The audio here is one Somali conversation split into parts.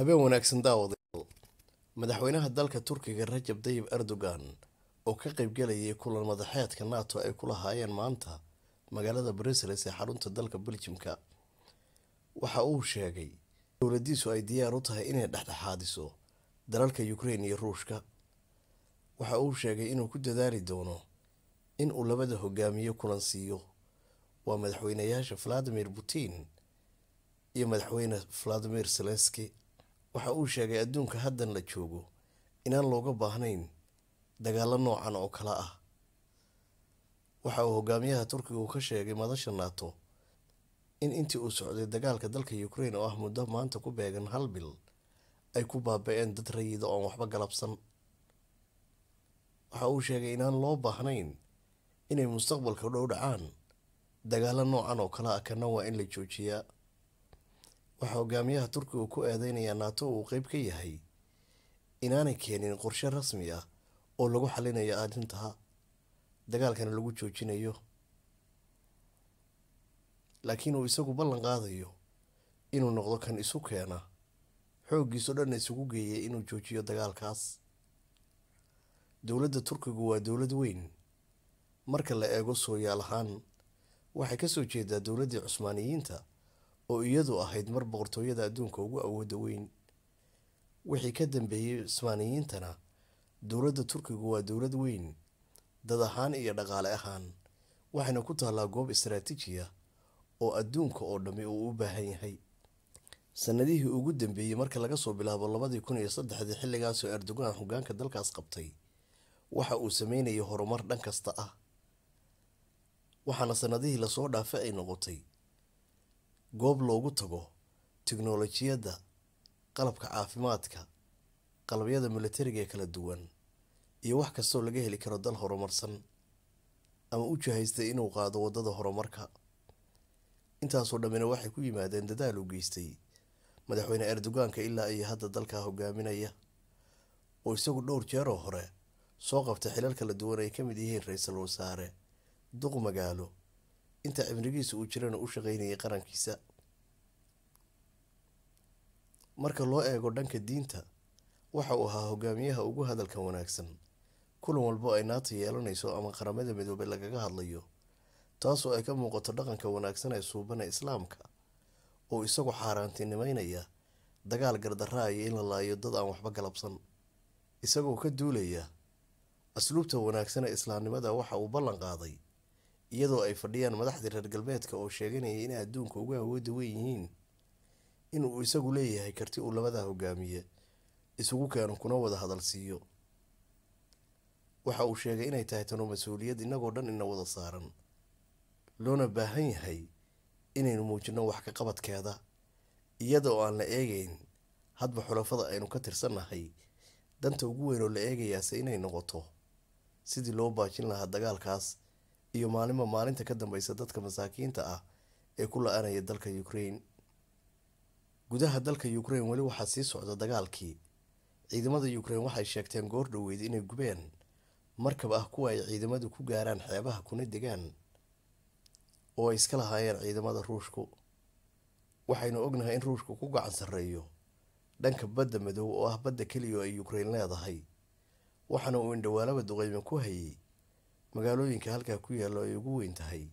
habeen wanaagsan daawadayaal madaxweynaha dalka turkiga rajab tayyib erdogan oo ka qaybgalayay kulan madaxeedka nato ay ku lahaayeen maanta magaalada brussels ee xarunta dalka beljimka waxa uu sheegay dowladiisu ay diyaar u tahay inay dhexdhexaadiso dalalka ukrain iyo ruushka. Waxa uu sheegay inuu ku dadaali doono in uu labada hogaamiye kulan siiyo. Waa madaxweynayaasha valadimir putin iyo madaxweyne valadimir zelenski waxa uu sheegay adduunka haddan la joogo inaan looga baahnayn dagaalo noocan oo kale ah. Waxa uu hogaamiyaha turkiga uu ka sheegay madasha nato in intii uu socday dagaalka dalka ukrain oo ah muddo maanta ku beegan hal bil ay ku baaba-een dad rayida oon waxba galabsan. Waxa uu sheegay inaan loo baahnayn inay mustaqbalka dhow dhacaan dagaalo noocan oo kale ah kana waa in la joojiyaa waxaa hogaamiyaha turkiga ku eedeynayaa nato uu qeyb ka yahay inaanay keenin qorshe rasmi ah oo lagu xalinayo arrintaa dagaalkana lagu joojinayo. Laakiin uu isagu ballan qaadayo inuu noqdo kan isu keena xooggiiso dhan isugu geeyay inuu joojiyo dagaalkaas. Dowladda turkigu waa dowlad weyn. Marka la eego sooyaal ahaan waxay ka soo jeedaa dowladdii cusmaaniyiinta oo iyadu ahayd mar boqortooyada adduunka ugu awooda weyn. Wixii ka dambeeyey cusmaaniyiintana dowladda turkigu waa dowlad weyn dad ahaan iyo dhaqaale ahaan waxayna ku taallaa goob istaraatiiji ah oo adduunka oo dhammi uu u baahan yahay. Sanadihii ugu dambeeyey marka laga soo bilaabo labadii kun iyo saddexdii xilligaasoo erdogan hogaanka dalkaas qabtay waxa uu sameynayay horumar dhan kasta ah waxaana sanadihii la soo dhaafay ay noqotay goob loogu tago tiknolojiyadda qalabka caafimaadka qalabyada militariga ee kala duwan iyo wax kastoo laga heli karo dal horumarsan ama u jahaystay inuu qaado waddada horumarka. Intaasoo dhammina waxay ku yimaadeen dadaal uu geystay madaxweyne erdoganka ilaa iyo hadda dalkaa hogaaminaya oo isagu dhowr jeeroo hore soo qabtay xilal kala duwan ay ka mid yihiin ra'iisul wasaare duq magaalo inta cimrigiisa uu jirana u shaqeynayay qarankiisa. Marka loo eego dhanka diinta waxa uu ahaa hogaamiyaha ugu hadalka wanaagsan. Kulan walbo ay naata yeelanayso ama qaramada midoobay lagaga hadlayo taasoo ay ka muuqato dhaqanka wanaagsan ee suubana islaamka. Oo isagu xaaraantinimeynaya dagaal gardaraaya in la laayo dad aan waxba galabsan. Isagoo ka duulaya asluubta wanaagsan ee islaamnimada waxa uu ballan qaaday iyadoo ay fadhiyaan madaxdii reer galbeedka oo sheeganaya inay adduunka uga awooda weyn yihiin inuu isagu leeyahay karti uu labada hogaamiye isugu keeno kuna wada hadal siiyo. Waxa uu sheegay inay tahay tanu mas'uuliyad inagoo dhan ina wada saaran loona baahan yahay inaynu muujino wax ka qabadkeeda iyada oo aan la eegeyn hadba xulafada aynu ka tirsannahay. Danta ugu weyn oo la eegayaase inay noqoto sidii loo baajin lahaa dagaalkaas iyo maalinba maalinta ka dambeysa dadka masaakiinta ah ee ku la-anaya dalka ukrain gudaha dalka ukrain weli waxaa sii socda dagaalkii. Ciidamada ukrain waxay sheegteen goor dhoweyd inay gubeen markab ah kuwa ay ciidamadu ku gaaraan xeebaha kuna degaan oo ay iska lahaayeen ciidamada ruushku. Waxaynu ognahay in ruushku ku gacan sarreeyo dhanka badda madow oo ah badda keliya oo ay ukrain leedahay. Waxaana uu indhawaalaba duqeyme ku hayay magaalooyinka halkaa ku yaalla ay ugu weyn tahay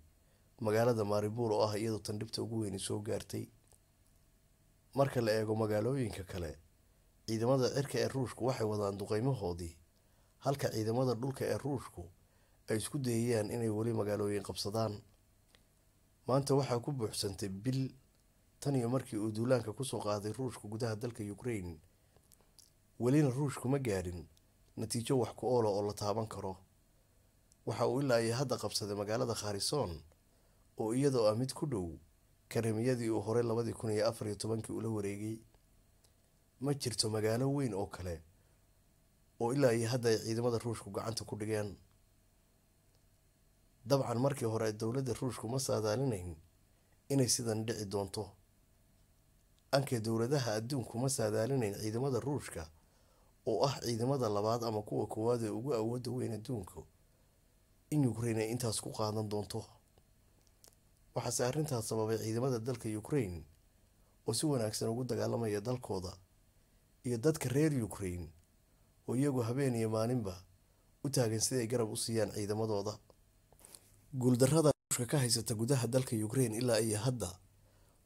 magaalada maaribuul oo ah iyadoo tan dhibta ugu weyni soo gaartay. Marka la eego magaalooyinka kale ciidamada cirka ee ruushku waxay wadaan duqeymahoodii. Halka ciidamada dhulka ee ruushku ay isku dayayaan inay weli magaalooyin qabsadaan. Maanta waxaa ku buuxsantay bil tan iyo markii uu duulaanka ku soo qaaday ruushka gudaha dalka ukrain welina ruushku ma gaadhin natiijo wax ku oola oo la taaban karo waxa uu ilaa iyo hadda qabsaday magaalada kharison oo iyadoo ah mid ku dhow karimiyadii uu horey labadii kun iyo afar iyo tobankii ula wareegay. Ma jirto magaalo weyn oo kale oo ilaa iyo hadda ay ciidamada ruushku gacanta ku dhigeen. Dabcan markii hore dowladda ruushku ma saadaalinayn inay sidan dhici doonto. Ankee dowladaha adduunku ma saadaalinayn ciidamada ruushka oo ah ciidamada labaad ama kuwa koowaad ee ugu awooda weyn adduunka in ukrain ay intaas ku qaadan doonto. Waxaase arrintaas sababay ciidamada dalka ukrain oo si wanaagsan ugu dagaalamaya dalkooda iyo dadka reer ukraine oo iyagu habeen iyo maalinba u taagan siday garab u siiyaan ciidamadooda. Guuldarrada ruushka ka haysata gudaha dalka ukraine ilaa iyo hadda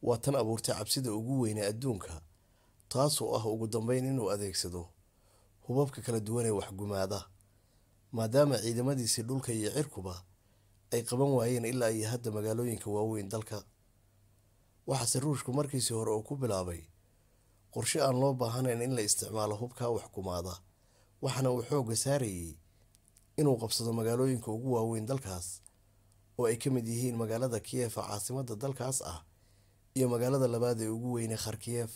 waa tan abuurtay cabsida ugu weyne adduunka taasoo ah ugu dambeyn inuu adeegsado hubabka kala duwan ee waxgumaada maadaama ciidamadiisii dhulka iyo cirkuba ay qaban waayeen ilaa iyo hadda magaalooyinka waaweyn dalka. Waxaase ruushku markiisii hore uu ku bilaabay qorshe aan loo baahanayn in la isticmaalo hubkaa waxkumaada waxaana uu xoogga saarayey inuu qabsado magaalooyinka ugu waaweyn dalkaas oo ay ka mid yihiin magaalada kiyefa caasimadda dalkaas ah iyo magaalada labaad ee ugu weyne kharkiyef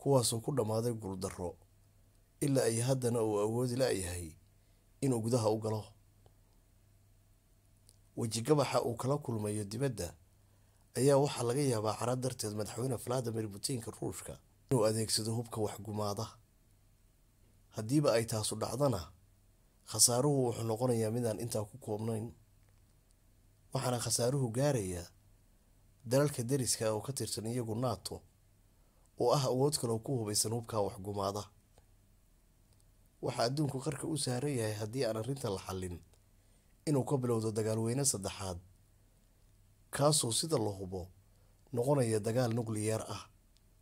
kuwaasoo ku dhammaaday guuldarro. Ilaa iyo haddana uu awoodi la-yahay inuu gudaha u galo. Wejigabaxa uu kala kulmayo dibadda ayaa waxaa laga yaabaa cara darteed madaxweyne valadimir putinka ruushka inuu adeegsado hubka waxgumaada. Haddiiba ay taasu dhacdana khasaaruhu wuxuu noqonayaa midaan intaa ku koobnayn. Waxaana khasaaruhu gaarayaa dalalka deriska oo ka tirsan iyagu nato oo ah awood kaloo ku hubaysan hubkaa waxgumaada waxaa adduunku qarka u saaran yahay haddii aan arrinta la xallin inuu ka bilowdo dagaalweyne saddexaad kaasoo sida la hubo noqonaya dagaal nukliyar ah.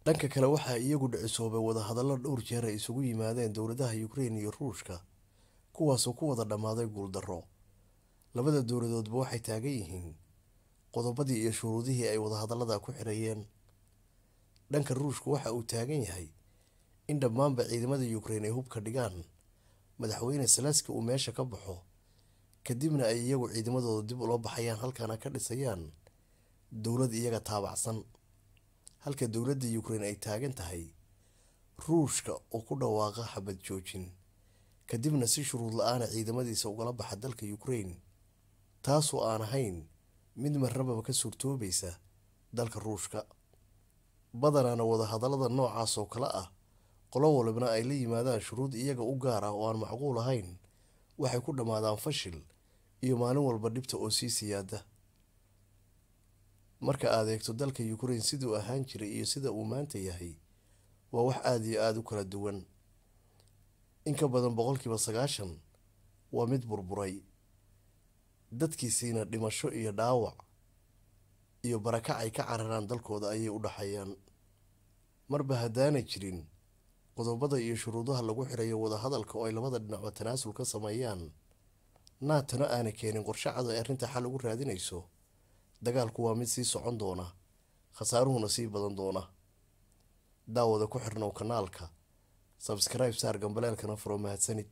Dhanka kale waxaa iyagu dhicisoobay wadahadallo dhowr jeer ay isugu yimaadeen dowladaha ukrain iyo ruushka kuwaasoo ku wada dhammaaday guuldarro. Labada dowladoodba waxay taagan yihiin qodobadii iyo shuruudihii ay wadahadallada ku xirayeen. Dhanka ruushku waxa uu taagan yahay in dhammaanba ciidamada ukrain ay hubka dhigaan madaxweyne salaski uu meesha ka baxo kadibna ay iyagu ciidamadooda dib ula baxayaan halkaana ka dhisayaan dowlad iyaga taabacsan. Halka dowladda ukrain ay taagan tahay ruushka oo ku dhawaaqa xabad joojin kadibna si shuruud la'aana ciidamadiisa ugala baxa dalka ukrain taasoo aan ahayn mid marnababa ka suurtoobaysa dalka ruushka. Badanaana wadahadallada noocaas oo kale ah qolo walibna ay la yimaadaan shuruud iyaga u gaar ah oo aan macquul ahayn waxay ku dhammaadaan fashil iyo maalin walba dhibta oo sii siyaada marka aad eegto dalka ukrain siduu ahaan jiray iyo sida uu maanta yahay waa wax aada iyo aada u kala duwan. In ka badan boqolkiiba sagaashan waa mid burburay dadkiisiina dhimasho iyo dhaawac iyo barakac ay ka cararaan dalkooda ayay u dhaxayaan. Marba haddaanay jirin qodobada iyo shuruudaha lagu xirayo wadahadalka oo ay labada dhinacba tanaasul ka sameeyaan. Naatana aanay keenin qorshe cad ay arrinta xal ugu raadinayso. Dagaalku waa mid sii socon doona. Khasaaruhuna sii badan doona. Daawada ku xirnow kanaalka. Sabskribe saar gambaleelkana furo mahadsanid